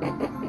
Ha ha ha.